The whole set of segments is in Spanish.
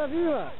galera viva!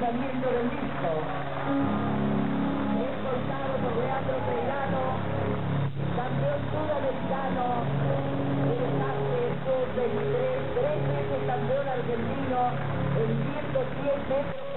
lanzamiento del disco. Escoltado por Leandro Peirano, campeón sudamericano del enlace sub-23, tres veces campeón argentino en 110 metros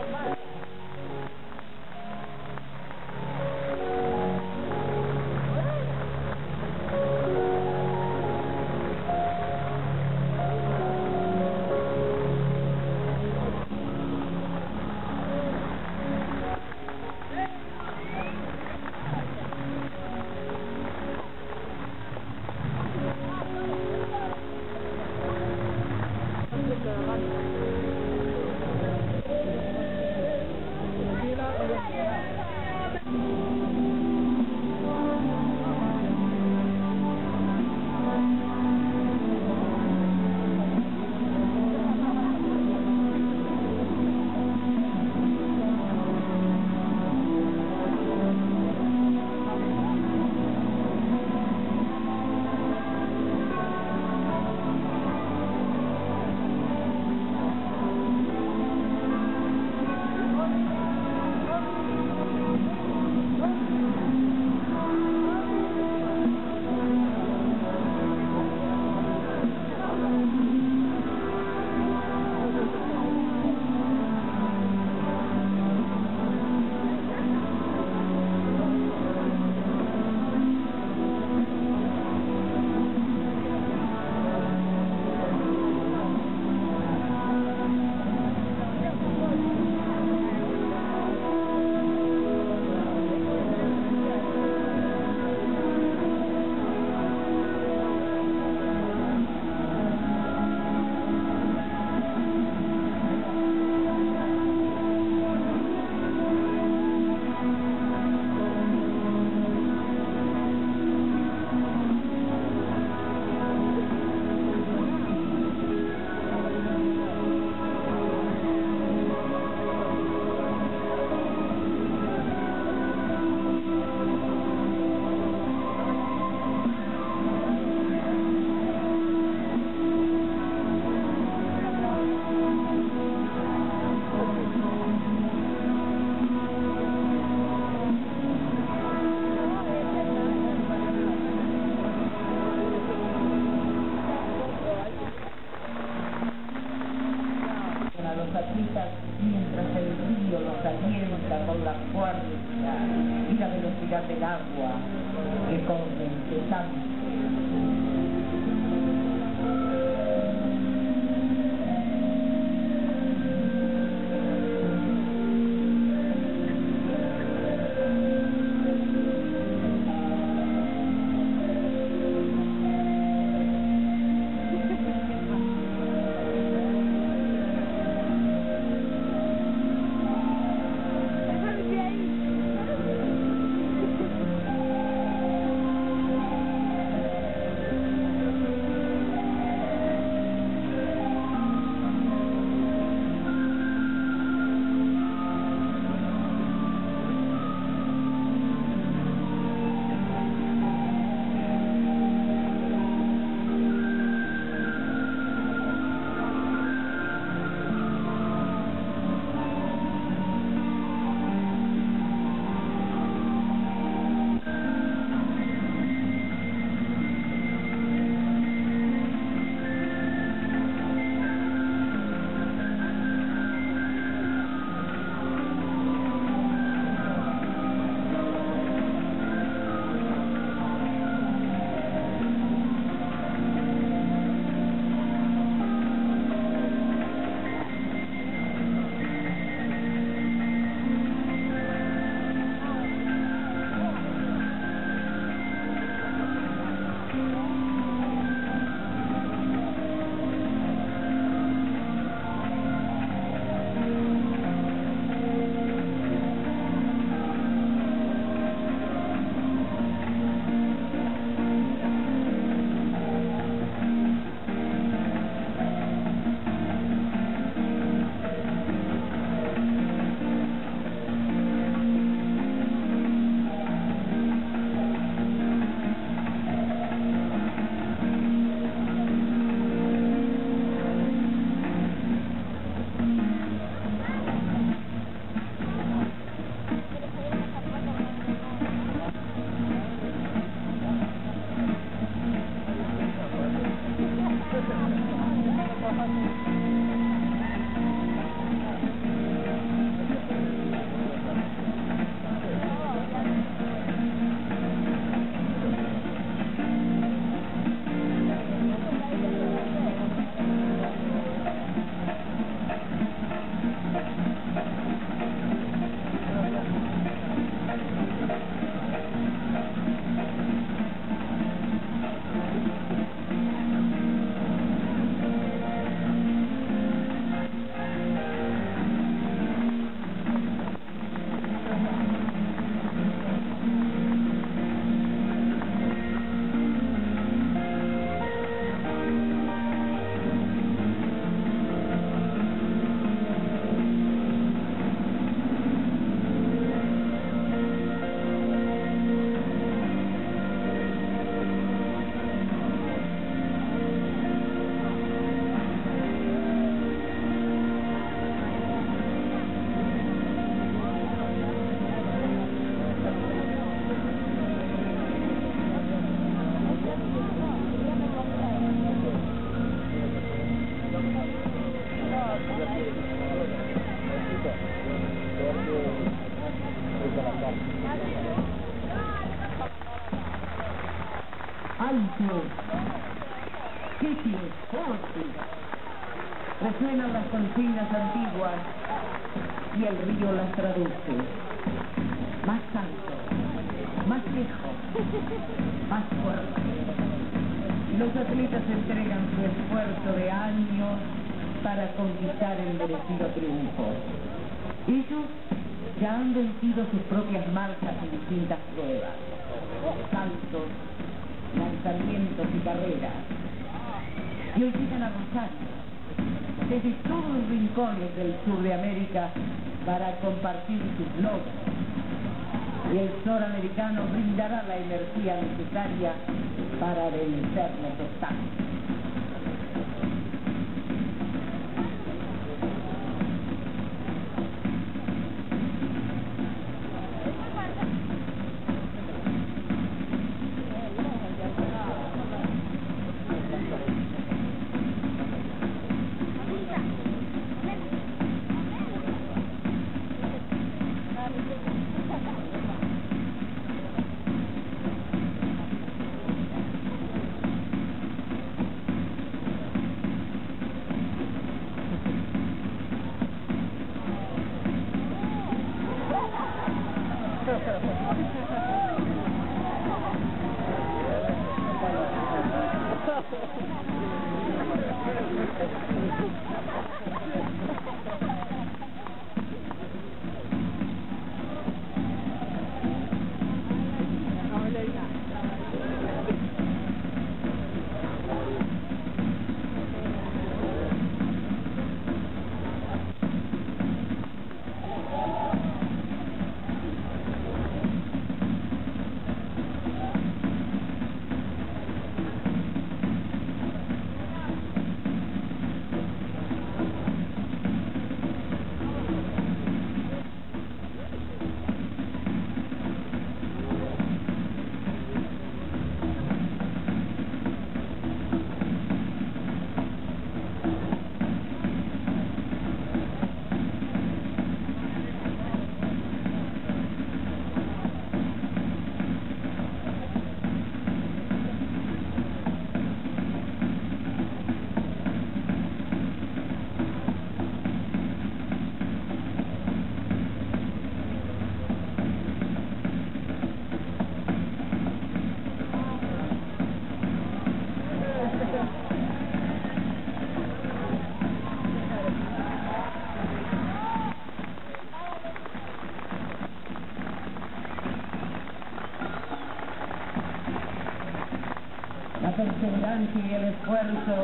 esfuerzo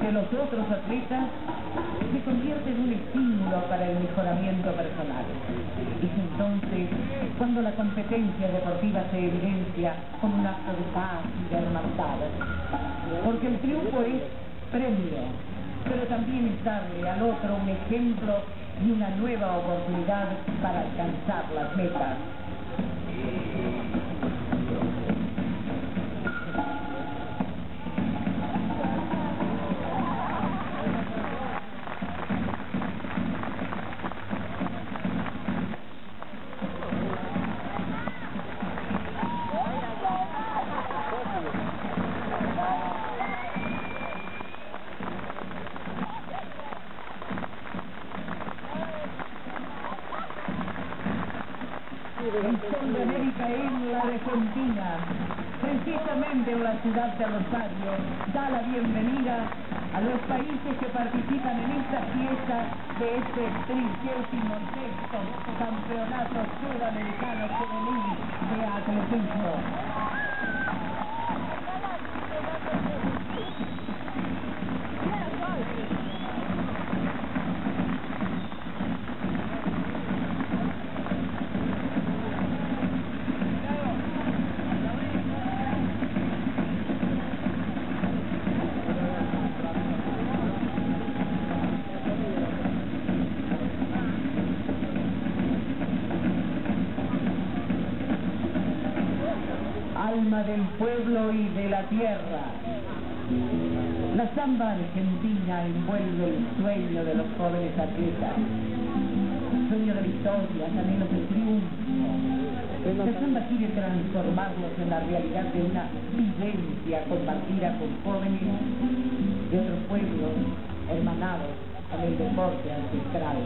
de los otros atletas se convierte en un estímulo para el mejoramiento personal. Es entonces cuando la competencia deportiva se evidencia con un acto de paz y de hermandad. Porque el triunfo es premio, pero también es darle al otro un ejemplo y una nueva oportunidad para alcanzar las metas. Argentina envuelve el sueño de los jóvenes atletas. Sueño de victoria, anhelos de triunfo. Samba quiere transformarlos en la realidad de una vivencia compartida con jóvenes de otros pueblos hermanados en el deporte ancestral.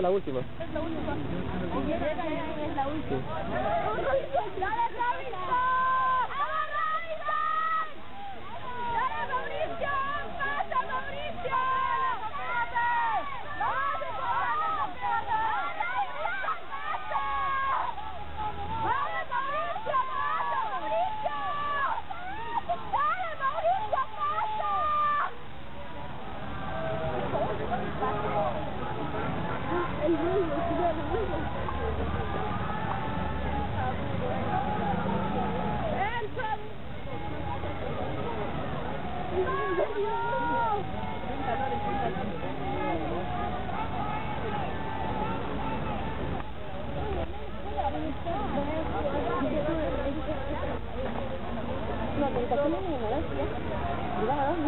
La última.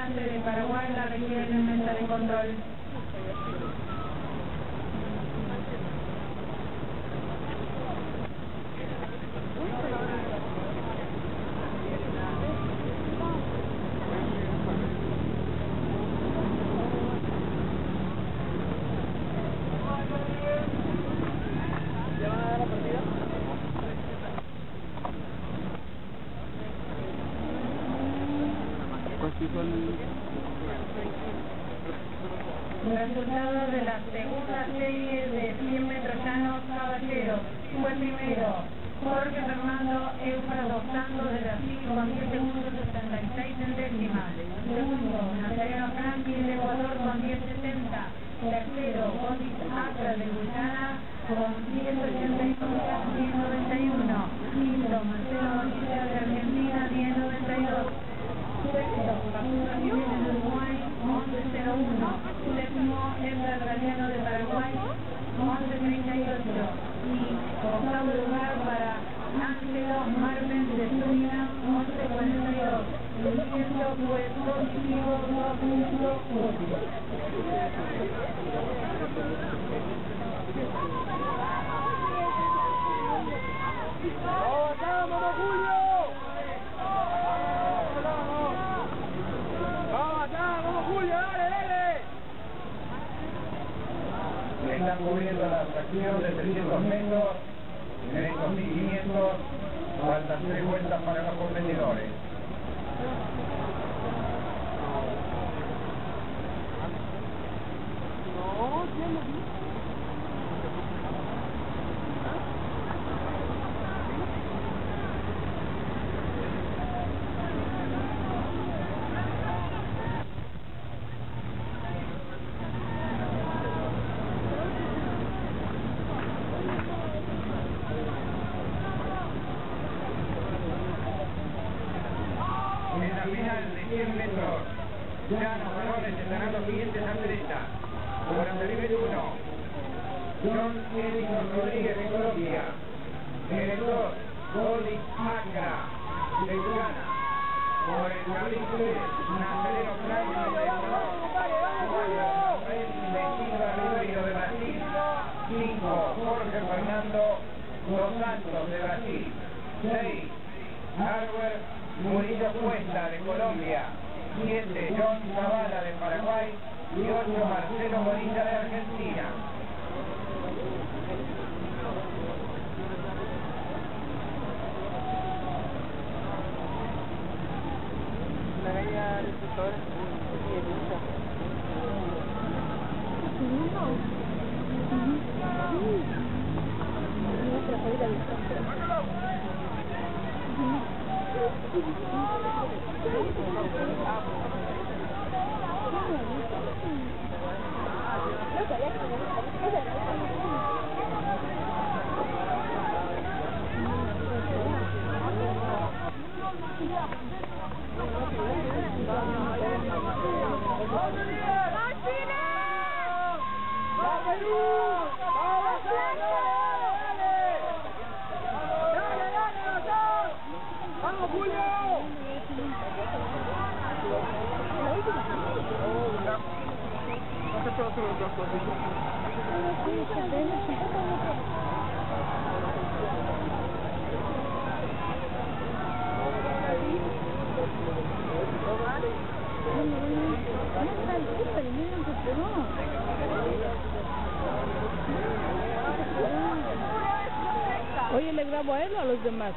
adelante de Paraguay en la región de mesa de control. Oye, ¿le grabo a él o a los demás?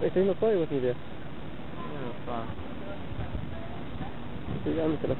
Estoy viendo códigos, ni idea. Estoy dándotelo.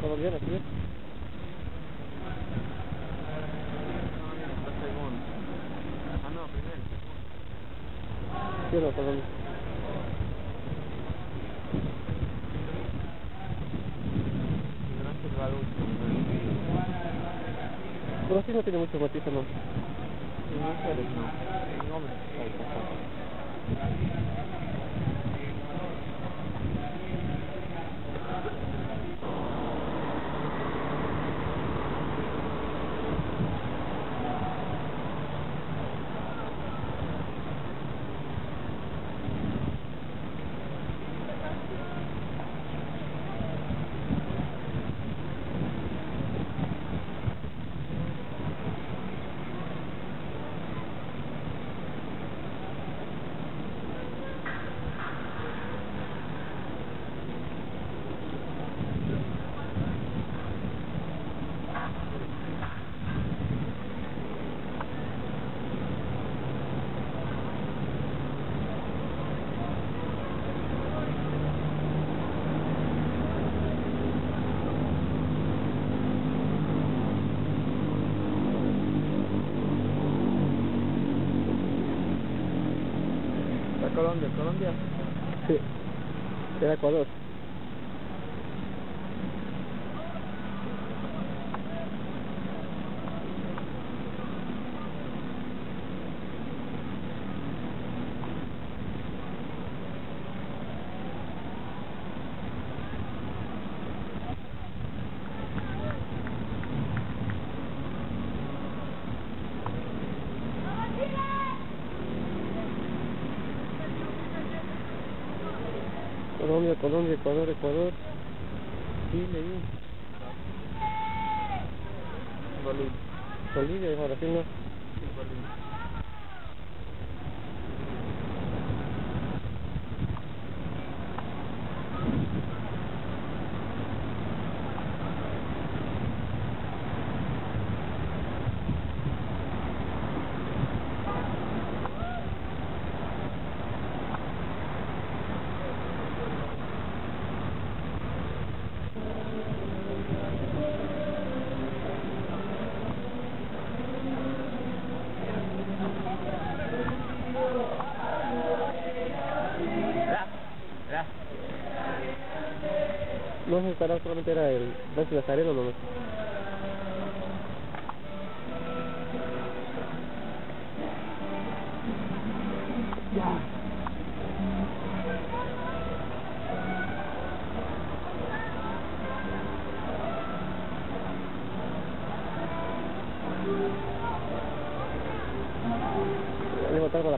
Colombiana, ¿sí? Ah, no, primero. Sí, no, Colombia. Gracias, Raúl. No tiene mucho matices, ¿no? Mujeres, no. Hombres, tampoco. La Colombia. Sí. Era Ecuador.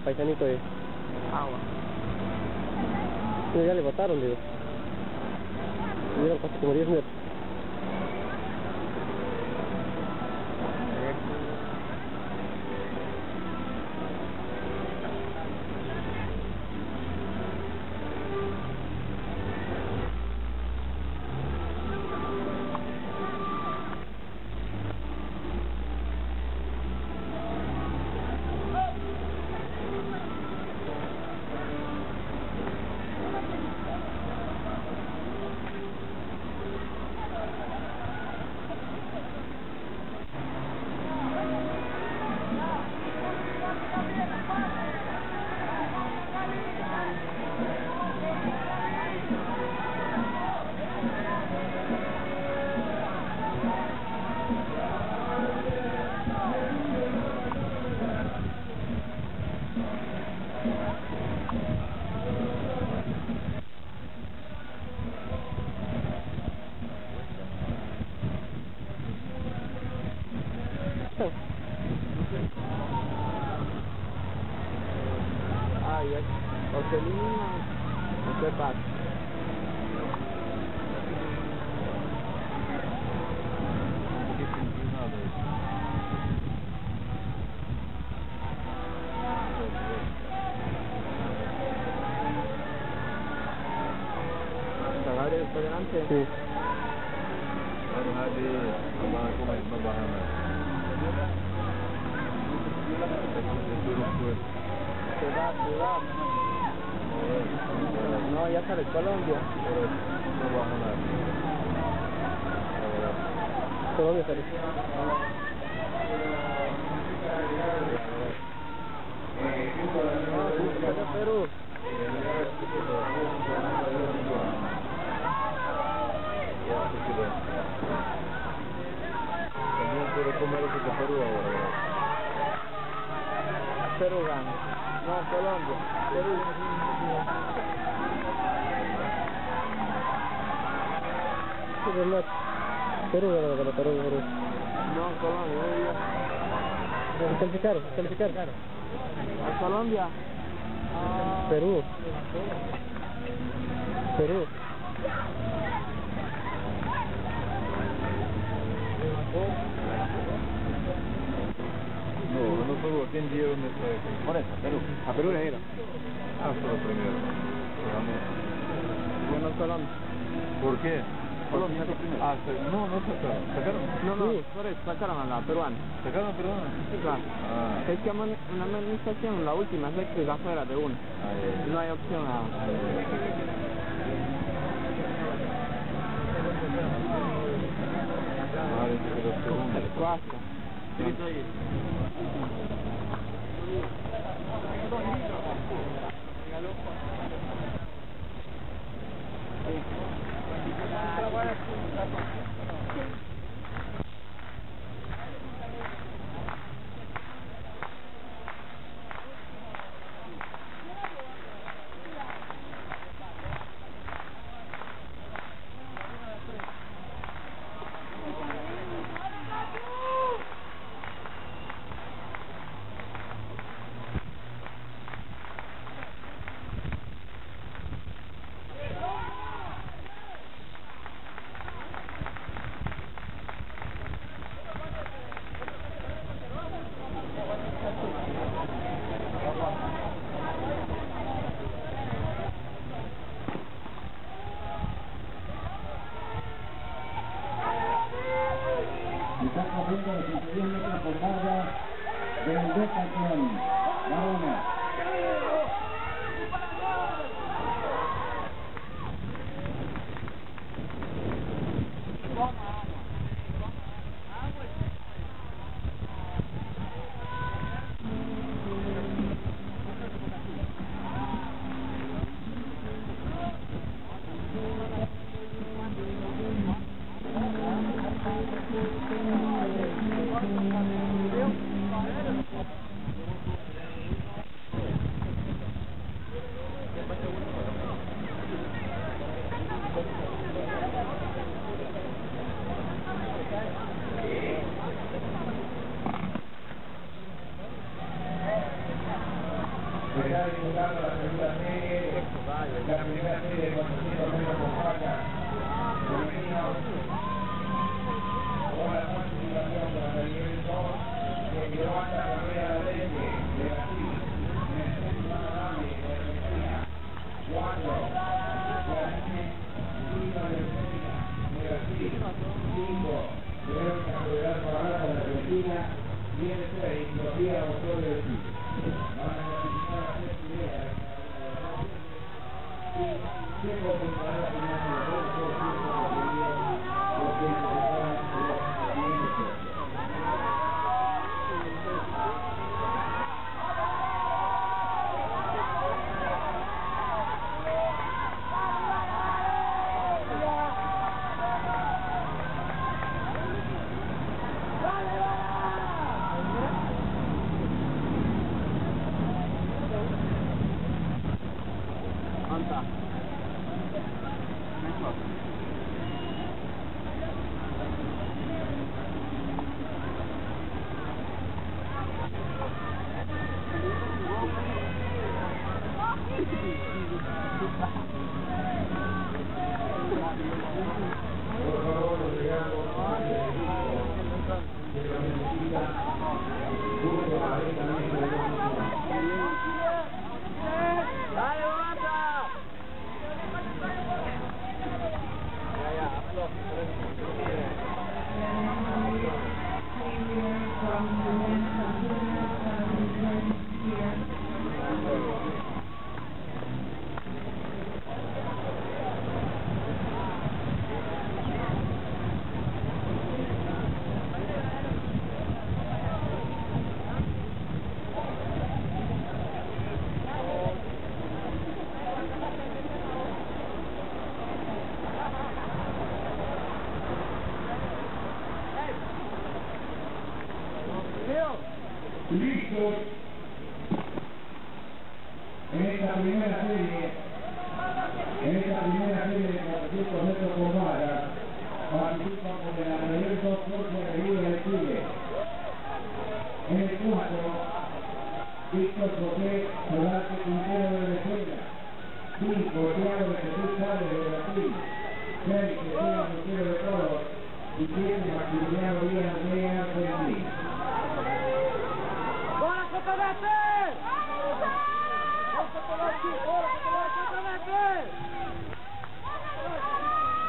Paisanito de... Agua. Ya le votaron, digo. Casi como 10 metros. No, ya sale Colombia. pembahaman. Colombia sale. Sale Perú. También puedo comer eso de Perú ahora. Perú gana. No, Colombia. Perú. Perú, verdad, verdad, Perú, Perú. No, Colombia. Calificaron, calificaron. ¿A Colombia? Perú. Perú. No Perú, ¿quién eso? Por eso, Perú. A Perú le dieron. Ah, solo primero. Bueno. ¿Por qué? Colombia. Ah, no, no sacaron. ¿Sacaron? No, no, por eso sacaron a la peruana. ¿Sacaron a peruana? Sí, claro. Ah. Es que una administración, la última, es afuera de uno. Ah. No hay opción a... Cuatro. Está Thank you. Víctor José Solarte Quintero de Venezuela, 5 Thiago de Jesús Chávez de Brasil, 6 Cristina Quintero de Toros y 7 Maximiliano Díaz de Argentina. ¡Bora, Cotonete! ¡Bora, Cotonete! ¡Bora, Cotonete!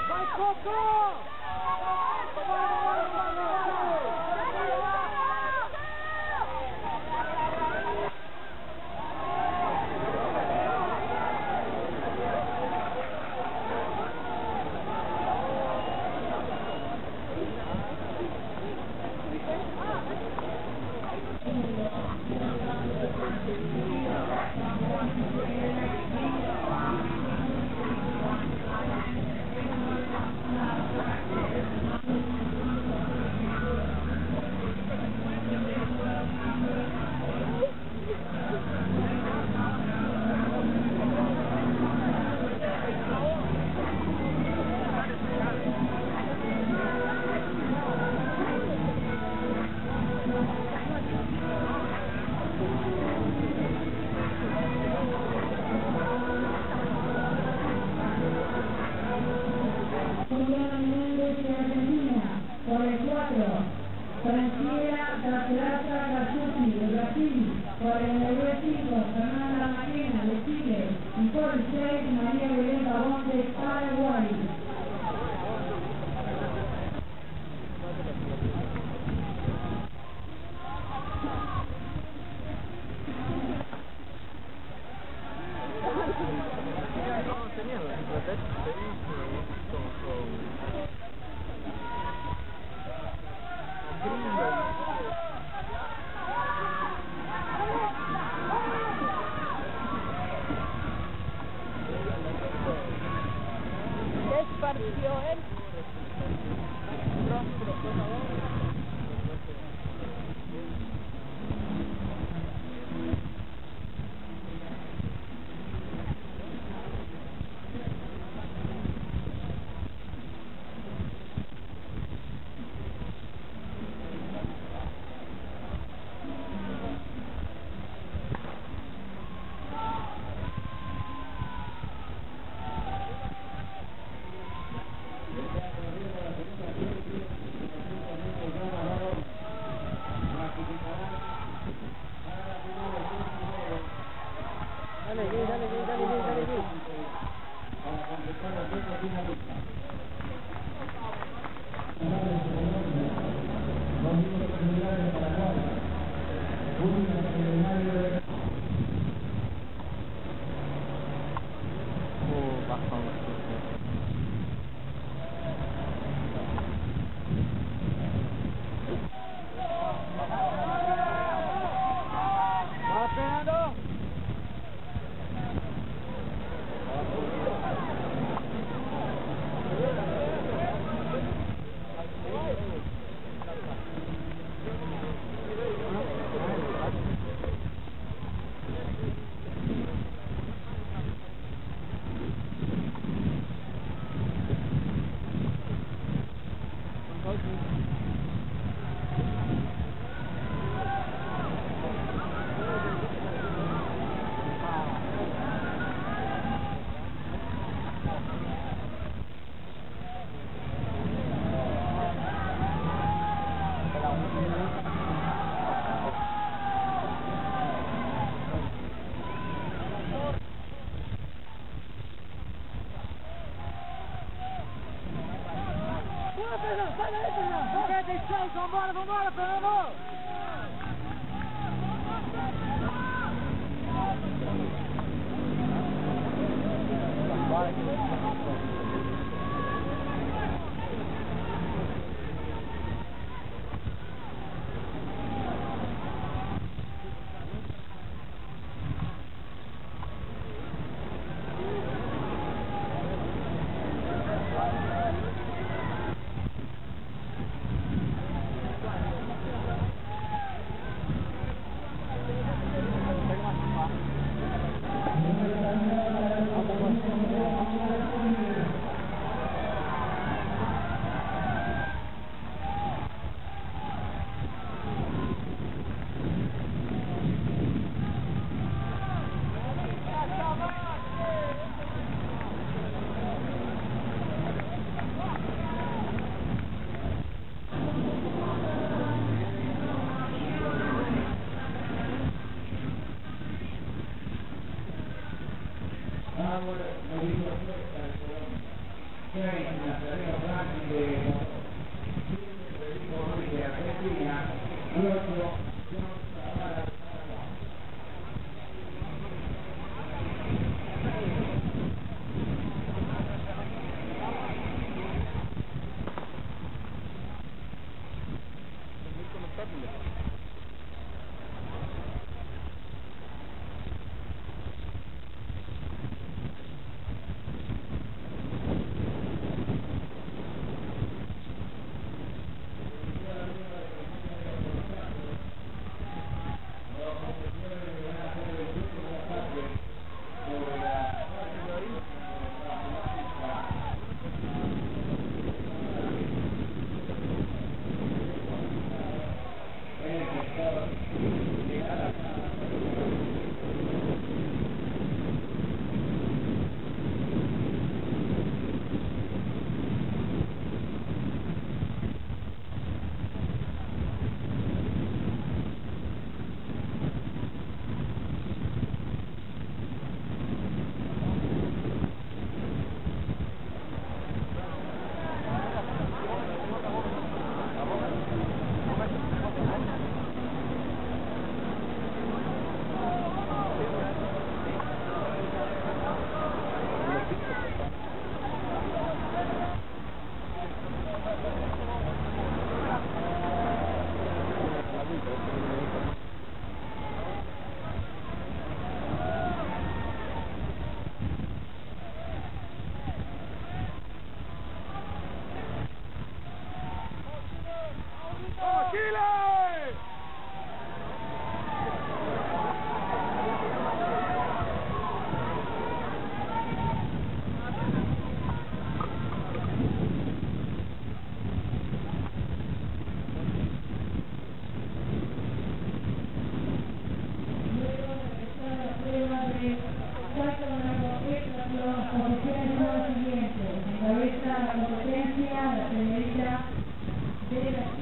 ¡Vai, Cotonete!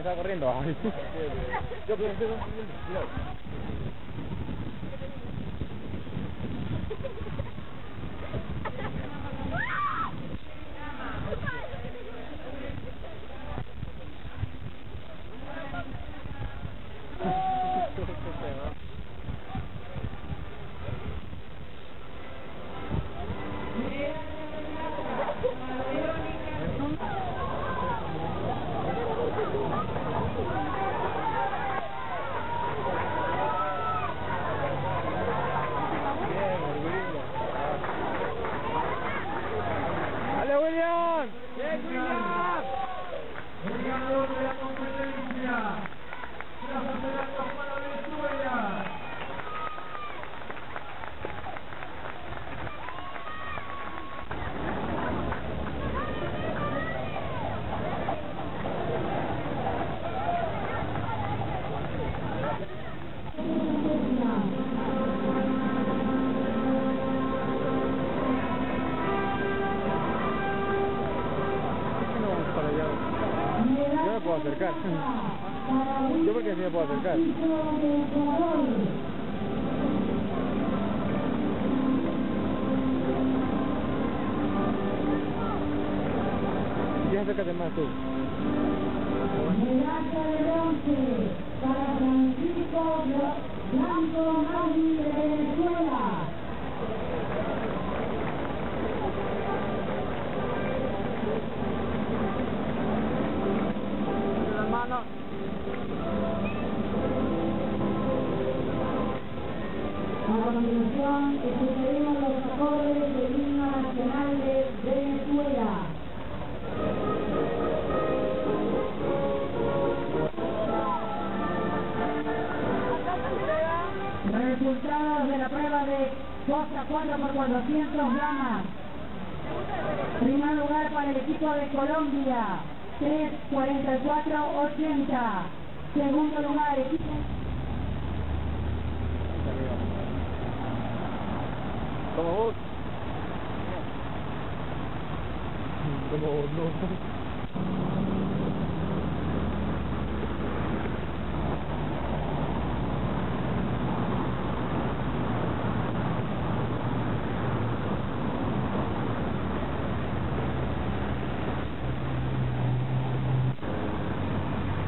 Estaba corriendo. Yo Resultados de la prueba de Costa 4 por 400 gramas. Primer lugar para el equipo de Colombia, 3.44.80. Segundo lugar, equipo... Como vos. Como vos, no.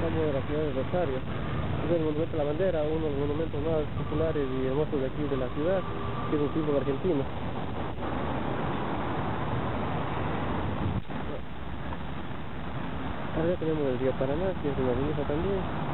Estamos de la ciudad de Es el monumento a la bandera, uno de los monumentos más populares y hermosos de aquí de la ciudad, que es un símbolo argentino. Acá tenemos el río Paraná, que es una avenida también.